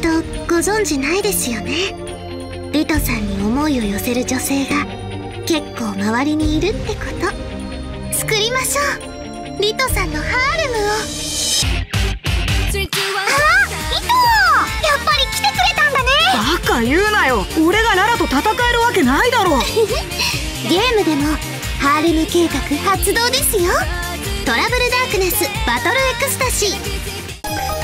とご存じないですよね？リトさんに思いを寄せる女性が結構周りにいるってこと。作りましょう。リトさんのハーレムを。あリトやっぱり来てくれたんだね。バカ言うなよ。俺がララと戦えるわけないだろ。ゲームでもハーレム計画発動ですよ。トラブルダークネスバトルエクスタシー。